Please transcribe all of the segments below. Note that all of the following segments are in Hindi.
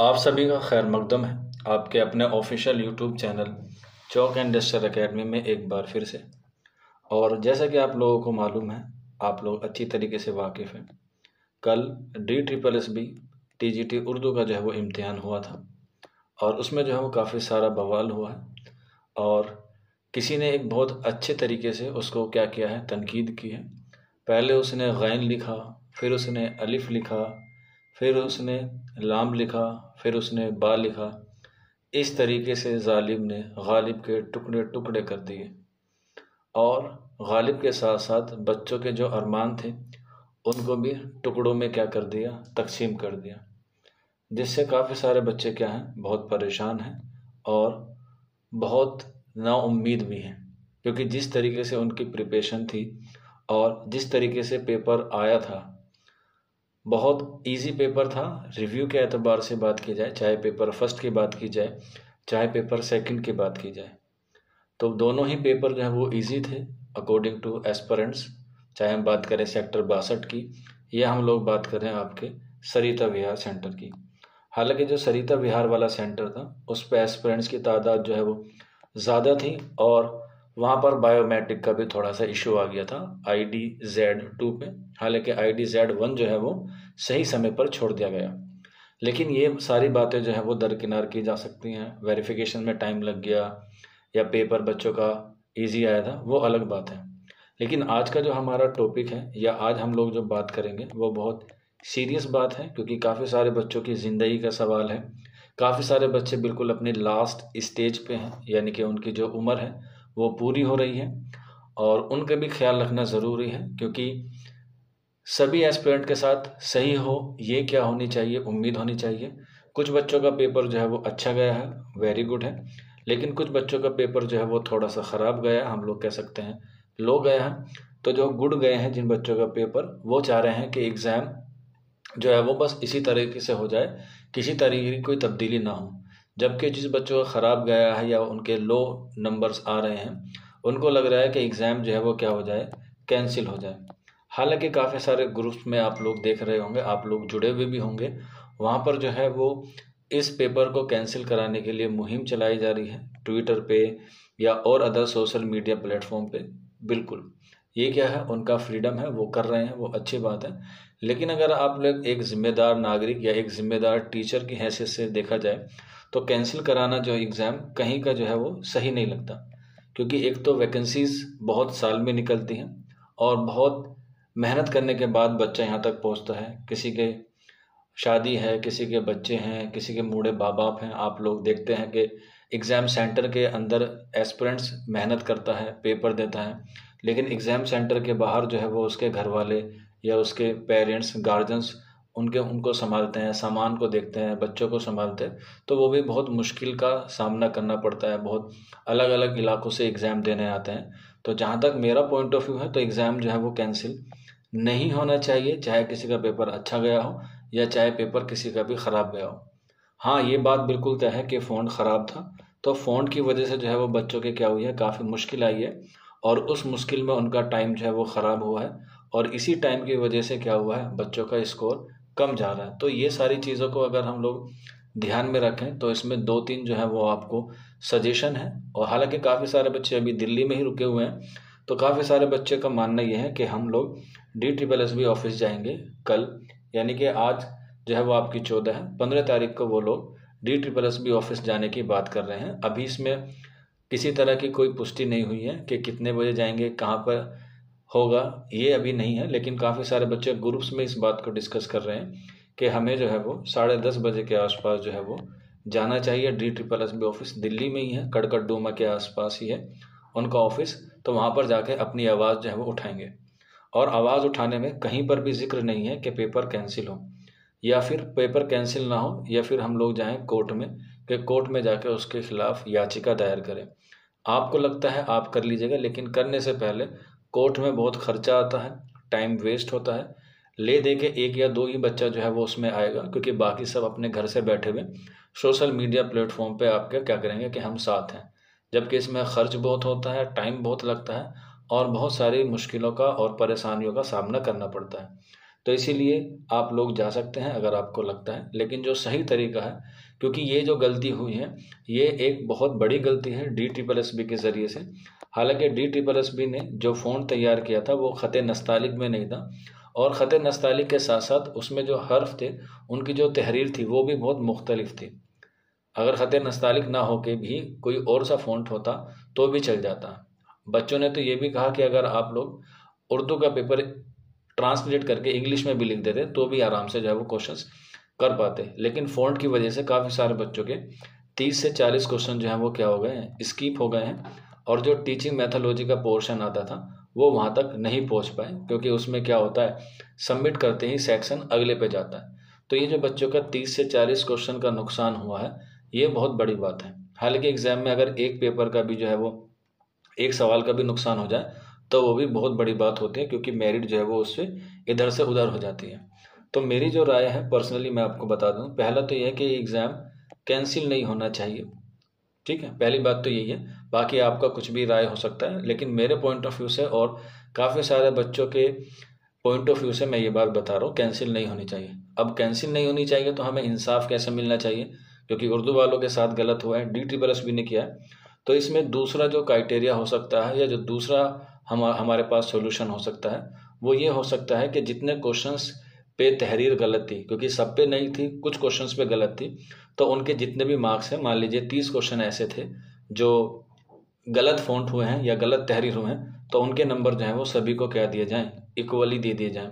आप सभी का खैर मकदम है। आपके अपने official YouTube channel chalk and duster academy में एक बार फिर से। और जैसा कि आप लोगों को मालूम है, आप लोग अच्छी तरीके से वाकिफ़ हैं। कल D triple S B T G T Urdu का जो है वो इम्तिहान हुआ था। और उसमें जो है वो काफ़ी सारा बवाल हुआ है। और किसी ने एक बहुत अच्छे तरीके से उसको क्या किया है, तनकीद की है। पहले उसने गैन लिखा, फिर उसने अलिफ लिखा फिर उसने लाम लिखा, फिर उसने बा लिखा। इस तरीके से ालिब ने गालिब के टुकड़े टुकड़े कर दिए। और गालिब के साथ साथ बच्चों के जो अरमान थे, उनको भी टुकड़ों में क्या कर दिया? तकसीम कर दिया। जिससे काफ़ी सारे बच्चे क्या हैं? बहुत परेशान हैं और बहुत नाउम्मीद भी हैं। क्योंकि जिस तरीके से उनकी प्रिपरेशन थी और जिस तरीके से पेपर आया था बहुत इजी पेपर था। रिव्यू के एतबार से बात की जाए, चाहे पेपर फ़र्स्ट की बात की जाए, चाहे पेपर सेकंड की बात की जाए। तो दोनों ही पेपर जो है वो इजी थे अकॉर्डिंग टू एस्परेंट्स चाहे हम बात करें सेक्टर बासठ की, या हम लोग बात करें आपके सरिता विहार सेंटर की। हालाँकि जो सरिता विहार वाला सेंटर था, उस पर एस्परेंट्स की तादाद जो है वो ज़्यादा थी और वहाँ पर बायोमेट्रिक का भी थोड़ा सा इशू आ गया था आई डी जेड टू पे। हालाँकि आई डी जेड वन जो है वो सही समय पर छोड़ दिया गया। लेकिन ये सारी बातें जो है वो दरकिनार की जा सकती हैं। वेरिफिकेशन में टाइम लग गया या पेपर बच्चों का ईजी आया था, वो अलग बात है। लेकिन आज का जो हमारा टॉपिक है या आज हम लोग जो बात करेंगे, वो बहुत सीरियस बात है, क्योंकि काफ़ी सारे बच्चों की ज़िंदगी का सवाल है। काफ़ी सारे बच्चे बिल्कुल अपनी लास्ट स्टेज पे हैं, यानी कि उनकी जो उम्र है वो पूरी हो रही है और उनका भी ख्याल रखना ज़रूरी है क्योंकि सभी एस्पिरेंट के साथ सही हो, ये क्या होनी चाहिए, उम्मीद होनी चाहिए। कुछ बच्चों का पेपर जो है वो अच्छा गया है वेरी गुड है, लेकिन कुछ बच्चों का पेपर जो है वो थोड़ा सा ख़राब गया हम लोग कह सकते हैं। लो गया है तो जो गुड गए हैं जिन बच्चों का पेपर वो चाह रहे हैं कि एग्ज़ाम जो है वो बस इसी तरीके से हो जाए, किसी तरीके की कोई तब्दीली ना हो। जबकि जिस बच्चों का ख़राब गया है या उनके लो नंबर्स आ रहे हैं, उनको लग रहा है कि एग्ज़ाम जो है वो क्या हो जाए कैंसिल हो जाए। हालाँकि काफ़ी सारे ग्रुप्स में आप लोग देख रहे होंगे, आप लोग जुड़े हुए भी भी होंगे, वहाँ पर जो है वो इस पेपर को कैंसिल कराने के लिए मुहिम चलाई जा रही है ट्विटर पे या और अदर सोशल मीडिया प्लेटफॉर्म पे, बिल्कुल। ये क्या है? उनका फ्रीडम है, वो कर रहे हैं, वो अच्छी बात है। लेकिन अगर आप लोग एक ज़िम्मेदार नागरिक या एक ज़िम्मेदार टीचर की हैसियत से देखा जाए तो कैंसिल कराना जो एग्ज़ाम कहीं का जो है वो सही नहीं लगता। क्योंकि एक तो वैकेंसीज़ बहुत साल में निकलती हैं और बहुत मेहनत करने के बाद बच्चा यहाँ तक पहुँचता है। किसी के शादी है, किसी के बच्चे हैं, किसी के बूढ़े माँ बाप हैं। आप लोग देखते हैं कि एग्ज़ाम सेंटर के अंदर एस्पिरेंट्स मेहनत करता है पेपर देता है। लेकिन एग्ज़ाम सेंटर के बाहर जो है वो उसके घर वाले या उसके पेरेंट्स गार्जियंस उनके, उनको संभालते हैं, सामान को देखते हैं, बच्चों को संभालते हैं तो वो भी बहुत मुश्किल का सामना करना पड़ता है। बहुत अलग अलग इलाकों से एग्ज़ाम देने आते हैं। तो जहाँ तक मेरा पॉइंट ऑफ़ व्यू है तो एग्ज़ाम जो है वो कैंसिल नहीं होना चाहिए, चाहे किसी का पेपर अच्छा गया हो, या चाहे पेपर किसी का भी ख़राब गया हो। हाँ ये बात बिल्कुल तय है कि फ़ोन ख़राब था तो फ़ोन की वजह से जो है वो बच्चों के क्या हुई है, काफ़ी मुश्किल आई है, और उस मुश्किल में उनका टाइम जो है वो ख़राब हुआ है, और इसी टाइम की वजह से क्या हुआ है, बच्चों का स्कोर कम जा रहा है। तो ये सारी चीज़ों को अगर हम लोग ध्यान में रखें तो इसमें दो तीन जो है वो आपको सजेशन है। और हालाँकि काफ़ी सारे बच्चे अभी दिल्ली में ही रुके हुए हैं तो काफ़ी सारे बच्चे का मानना ये है कि हम लोग D triple S B office जाएँगे कल। यानी कि आज जो है वो आपकी चौदह है पंद्रह तारीख को वो लोग D triple S B office जाने की बात कर रहे हैं। अभी इसमें किसी तरह की कोई पुष्टि नहीं हुई है कि कितने बजे जाएँगे, कहाँ पर होगा, ये अभी नहीं है, लेकिन काफ़ी सारे बच्चे ग्रुप्स में इस बात को डिस्कस कर रहे हैं कि हमें जो है वो साढ़े दस बजे के आसपास जो है वो जाना चाहिए। D triple S B office Delhi में ही है कड़कड़ डोमा के आसपास ही है, उनका ऑफ़िस तो वहाँ पर जाके अपनी आवाज़ जो है वो उठाएँगे। और आवाज़ उठाने में कहीं पर भी ज़िक्र नहीं है कि पेपर कैंसिल हो, या फिर पेपर कैंसिल ना हो, या फिर हम लोग जाएँ कोर्ट में, कि कोर्ट में जाकर उसके खिलाफ याचिका दायर करें। आपको लगता है आप कर लीजिएगा, लेकिन करने से पहले कोर्ट में बहुत खर्चा आता है, टाइम वेस्ट होता है। ले दे के एक या दो ही बच्चा जो है वो उसमें आएगा, क्योंकि बाकी सब अपने घर से बैठे हुए। सोशल मीडिया प्लेटफॉर्म पे आपके क्या करेंगे कि हम साथ हैं। जबकि इसमें खर्च बहुत होता है, टाइम बहुत लगता है, और बहुत सारी मुश्किलों का और परेशानियों का सामना करना पड़ता है। तो इसीलिए आप लोग जा सकते हैं अगर आपको लगता है। लेकिन जो सही तरीका है, क्योंकि ये जो गलती हुई है, ये एक बहुत बड़ी गलती है डी ट्रिपल एस बी के ज़रिए से। हालाँकि डी ट्रिपल एस बी ने जो फ़ोन तैयार किया था, वो ख़त नस्तालिक में नहीं था और ख़त नस्तालिक के साथ साथ उसमें जो हर्फ थे, उनकी जो तहरीर थी, वो भी बहुत मुख्तलिफ़ थी। अगर ख़त नस्तालिक ना हो के भी कोई और सा फ़ॉन्ट होता तो भी चल जाता। बच्चों ने तो ये भी कहा कि अगर आप लोग उर्दू का पेपर ट्रांसलेट करके इंग्लिश में भी लिख देते तो भी आराम से जो है वो क्वेश्चंस कर पाते। लेकिन फ़ॉन्ट की वजह से काफ़ी सारे बच्चों के तीस से चालीस क्वेश्चन जो हैं, वो क्या हो गए हैं? स्कीप हो गए हैं। और जो टीचिंग मैथोलॉजी का पोर्शन आता था, वो वहाँ तक नहीं पहुँच पाए, क्योंकि उसमें क्या होता है सबमिट करते ही सेक्शन अगले पे जाता है। तो ये जो बच्चों का तीस से चालीस क्वेश्चन का नुकसान हुआ है, ये बहुत बड़ी बात है। हालाँकि एग्ज़ाम में अगर एक पेपर का भी जो है वो, एक सवाल का भी नुकसान हो जाए तो वो भी बहुत बड़ी बात होती है, क्योंकि मेरिट जो है वो उससे इधर से उधर हो जाती है। तो मेरी जो राय है पर्सनली मैं आपको बता दूँ, पहला तो यह है कि एग्ज़ाम कैंसिल नहीं होना चाहिए। ठीक है? पहली बात तो यही है। बाकी आपका कुछ भी राय हो सकता है, लेकिन मेरे पॉइंट ऑफ़ व्यू से और काफ़ी सारे बच्चों के पॉइंट ऑफ़ व्यू से मैं ये बात बता रहा हूँ कैंसिल नहीं होनी चाहिए। अब कैंसिल नहीं होनी चाहिए तो हमें इंसाफ कैसे मिलना चाहिए? क्योंकि उर्दू वालों के साथ गलत हुआ है डी ट्रिपल एस भी ने किया है। तो इसमें दूसरा जो क्राइटेरिया हो सकता है या जो दूसरा हम, हमारे पास सोल्यूशन हो सकता है, वो ये हो सकता है कि जितने क्वेश्चंस पे तहरीर गलत थी, क्योंकि सब पे नहीं थी, कुछ क्वेश्चंस पे गलत थी। तो उनके जितने भी मार्क्स हैं, मान लीजिए तीस क्वेश्चन ऐसे थे, जो गलत फॉन्ट हुए हैं या गलत तहरीर हुए हैं तो उनके नंबर जो हैं, वो सभी को क्या दिए जाएँ इक्वली दे दिए जाएँ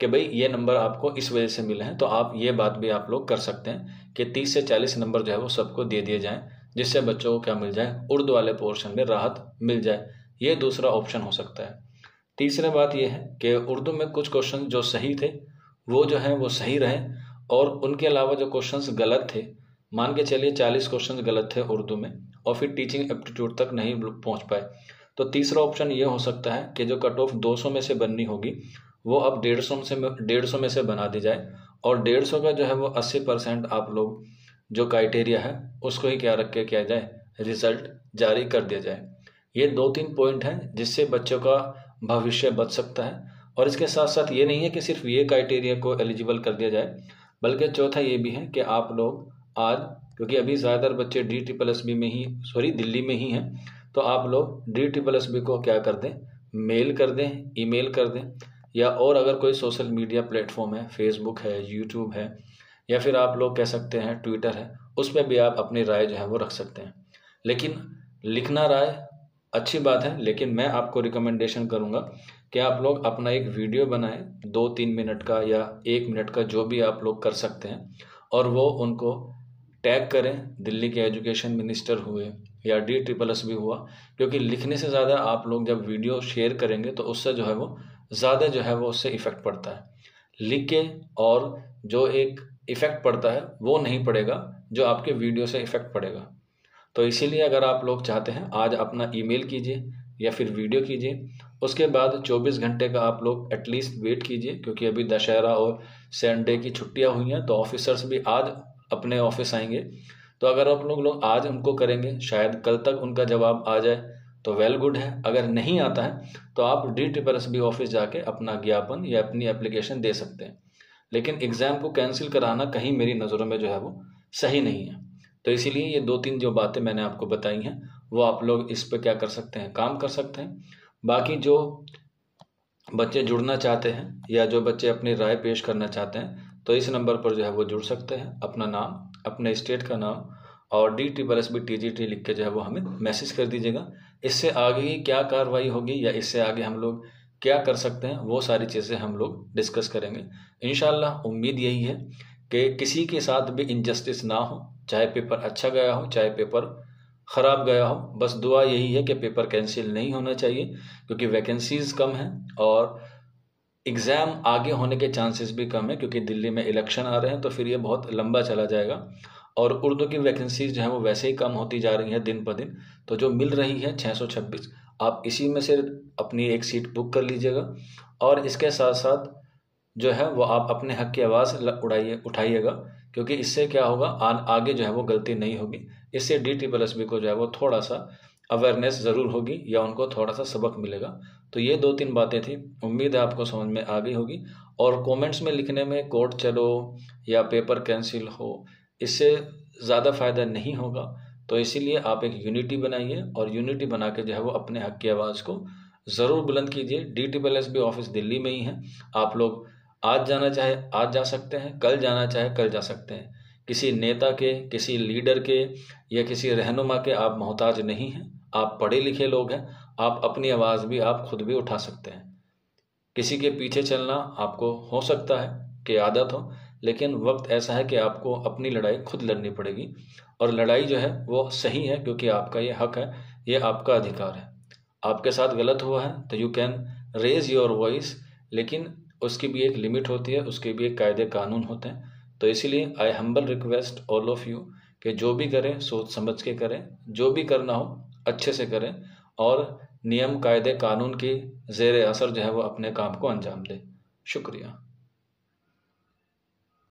कि भाई ये नंबर आपको इस वजह से मिले हैं तो आप ये बात भी आप लोग कर सकते हैं कि तीस से चालीस नंबर जो है, वो सबको दे दिए जाएँ, जिससे बच्चों को क्या मिल जाए, उर्दू वाले पोर्शन में राहत मिल जाए। ये दूसरा ऑप्शन हो सकता है। तीसरा बात यह है कि उर्दू में कुछ क्वेश्चन जो सही थे, वो जो हैं, वो सही रहे, और उनके अलावा जो क्वेश्चंस गलत थे, मान के चलिए चालीस क्वेश्चंस गलत थे उर्दू में, और फिर टीचिंग एप्टीट्यूड तक नहीं पहुँच पाए। तो तीसरा ऑप्शन ये हो सकता है कि जो कट ऑफ़ दो सौ में से बननी होगी, वो अब डेढ़ सौ से, डेढ़ सौ में से बना दी जाए, और डेढ़ सौ का जो है वो अस्सी परसेंट आप लोग जो क्राइटेरिया है, उसको ही क्या रख के किया जाए रिज़ल्ट जारी कर दिया जाए। ये दो तीन पॉइंट हैं जिससे बच्चों का भविष्य बच सकता है। और इसके साथ साथ ये नहीं है कि सिर्फ़ ये क्राइटेरिया को एलिजिबल कर दिया जाए, बल्कि चौथा ये भी है कि आप लोग आज, क्योंकि अभी ज़्यादातर बच्चे डी ट्रिपल एस बी में ही सॉरी दिल्ली में ही हैं तो आप लोग डी ट्रिपल एस बी को क्या कर दें? मेल कर दें, ईमेल कर दें, या और अगर कोई सोशल मीडिया प्लेटफॉर्म है फेसबुक है यूट्यूब है, या फिर आप लोग कह सकते हैं ट्विटर है, उस पर भी आप अपनी राय जो है वो रख सकते हैं। लेकिन लिखना राय अच्छी बात है, लेकिन मैं आपको रिकमेंडेशन करूँगा कि आप लोग अपना एक वीडियो बनाएँ दो तीन मिनट का या एक मिनट का जो भी आप लोग कर सकते हैं, और वो उनको टैग करें, दिल्ली के एजुकेशन मिनिस्टर हुए या डी ट्रिपल एस भी हुआ, क्योंकि लिखने से ज़्यादा आप लोग जब वीडियो शेयर करेंगे तो उससे जो है वो, ज़्यादा जो है वो उससे इफ़ेक्ट पड़ता है। लिख के और जो एक इफ़ेक्ट पड़ता है, वो नहीं पड़ेगा, जो आपके वीडियो से इफ़ेक्ट पड़ेगा। तो इसीलिए अगर आप लोग चाहते हैं, आज अपना ईमेल कीजिए या फिर वीडियो कीजिए, उसके बाद 24 घंटे का आप लोग एटलीस्ट वेट कीजिए, क्योंकि अभी दशहरा और संडे की छुट्टियाँ हुई हैं तो ऑफिसर्स भी आज अपने ऑफ़िस आएँगे। तो अगर आप लोग लोग आज उनको करेंगे, शायद कल तक उनका जवाब आ जाए तो वेल गुड है। अगर नहीं आता है तो आप D triple S B office जाके अपना ज्ञापन या अपनी एप्लीकेशन दे सकते हैं। लेकिन एग्ज़ाम को कैंसिल कराना कहीं मेरी नज़रों में जो है वो सही नहीं है। तो इसीलिए ये दो तीन जो बातें मैंने आपको बताई हैं, वो आप लोग इस पर क्या कर सकते हैं? काम कर सकते हैं। बाकी जो बच्चे जुड़ना चाहते हैं, या जो बच्चे अपनी राय पेश करना चाहते हैं तो इस नंबर पर जो है वो जुड़ सकते हैं। अपना नाम, अपने स्टेट का नाम, और डी टी बरस बी टी जी टी लिख के जो है वो हमें मैसेज कर दीजिएगा। इससे आगे ही क्या कार्रवाई होगी, या इससे आगे हम लोग क्या कर सकते हैं, वो सारी चीज़ें हम लोग डिस्कस करेंगे। इन उम्मीद यही है कि किसी के साथ भी इनजस्टिस ना हो, चाहे पेपर अच्छा गया हो, चाहे पेपर ख़राब गया हो, बस दुआ यही है कि पेपर कैंसिल नहीं होना चाहिए, क्योंकि वैकेंसीज कम हैं और एग्ज़ाम आगे होने के चांसेस भी कम है, क्योंकि दिल्ली में इलेक्शन आ रहे हैं तो फिर ये बहुत लंबा चला जाएगा। और उर्दू की वैकेंसीज जो है वो वैसे ही कम होती जा रही हैं दिन ब दिन तो जो मिल रही है छः सौ छब्बीस, आप इसी में से अपनी एक सीट बुक कर लीजिएगा। और इसके साथ साथ जो है वो आप अपने हक की आवाज़ उड़ाइए उठाइएगा क्योंकि इससे क्या होगा आ, आगे जो है वो गलती नहीं होगी। इससे डी टी प्लस बी को जो है वो थोड़ा सा अवेयरनेस ज़रूर होगी या उनको थोड़ा सा सबक मिलेगा। तो ये दो तीन बातें थी उम्मीद है आपको समझ में आ गई होगी। और कमेंट्स में लिखने में कोर्ट चलो या पेपर कैंसिल हो इससे ज़्यादा फ़ायदा नहीं होगा। तो इसीलिए आप एक यूनिटी बनाइए और यूनिटी बना के जो है वो अपने हक की आवाज़ को ज़रूर बुलंद कीजिए। D T S B office Delhi में ही है। आप लोग आज जाना चाहे, आज जा सकते हैं, कल जाना चाहे, कल जा सकते हैं। किसी नेता के, किसी लीडर के या किसी रहनुमा के आप मोहताज नहीं हैं, आप पढ़े लिखे लोग हैं, आप अपनी आवाज़ भी, आप खुद भी उठा सकते हैं। किसी के पीछे चलना आपको हो सकता है कि आदत हो, लेकिन वक्त ऐसा है कि आपको अपनी लड़ाई खुद लड़नी पड़ेगी, और लड़ाई जो है वो सही है क्योंकि आपका ये हक है, ये आपका अधिकार है। आपके साथ गलत हुआ है तो you can raise your voice लेकिन उसकी भी एक लिमिट होती है, उसके भी एक कायदे कानून होते हैं। तो इसीलिए I humble request all of you कि जो भी करें, सोच समझ के करें, जो भी करना हो, अच्छे से करें और नियम, कायदे, कानून की जेर असर जो है वो अपने काम को अंजाम दें। शुक्रिया।